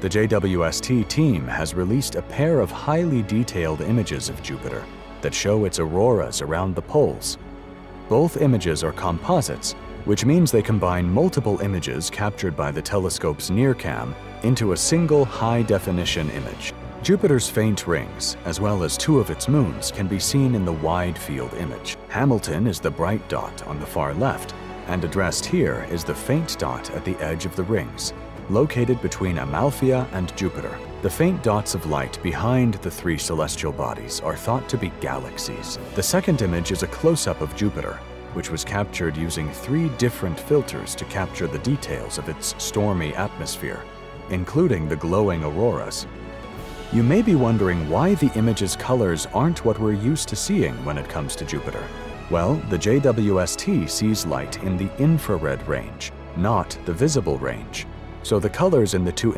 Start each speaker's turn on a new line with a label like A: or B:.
A: the JWST team has released a pair of highly detailed images of Jupiter that show its auroras around the poles. Both images are composites, which means they combine multiple images captured by the telescope's NIRCam into a single high-definition image. Jupiter's faint rings, as well as two of its moons, can be seen in the wide field image. Amalthea is the bright dot on the far left, and Adrastea is the faint dot at the edge of the rings, located between Amalthea and Jupiter. The faint dots of light behind the three celestial bodies are thought to be galaxies. The second image is a close-up of Jupiter, which was captured using three different filters to capture the details of its stormy atmosphere, including the glowing auroras. You may be wondering why the image's colors aren't what we're used to seeing when it comes to Jupiter. Well, the JWST sees light in the infrared range, not the visible range. So the colors in the two